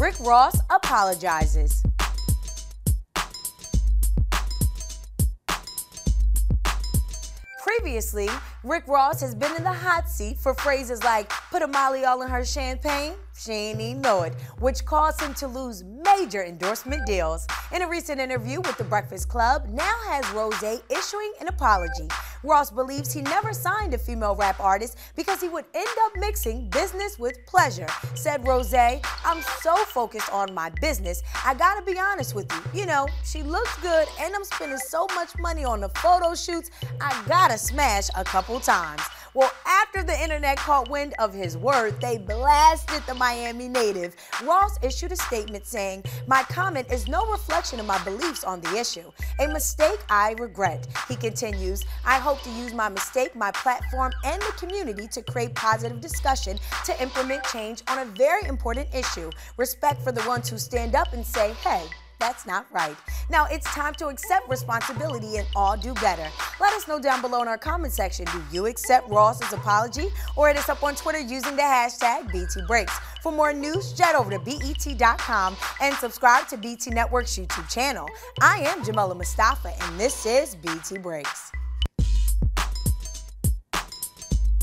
Rick Ross apologizes. Previously, Rick Ross has been in the hot seat for phrases like put a molly all in her champagne, she ain't know it, which caused him to lose major endorsement deals. In a recent interview with The Breakfast Club, now has Ross issuing an apology. Ross believes he never signed a female rap artist because he would end up mixing business with pleasure. Said Ross, I'm so focused on my business, I gotta be honest with you. You know, she looks good and I'm spending so much money on the photo shoots, I gotta smash a couple times. Well, after the internet caught wind of his word, they blasted the Miami native. Ross issued a statement saying, My comment is no reflection of my beliefs on the issue. A mistake I regret. He continues, I hope to use my mistake, my platform, and the community to create positive discussion to implement change on a very important issue. Respect for the ones who stand up and say, hey, that's not right. Now it's time to accept responsibility and all do better. Let us know down below in our comment section. Do you accept Ross's apology? Or hit us up on Twitter using the hashtag BETBreaks. For more news, jet over to BET.com and subscribe to BET Network's YouTube channel. I am Jamila Mustafa, and this is BET Breaks.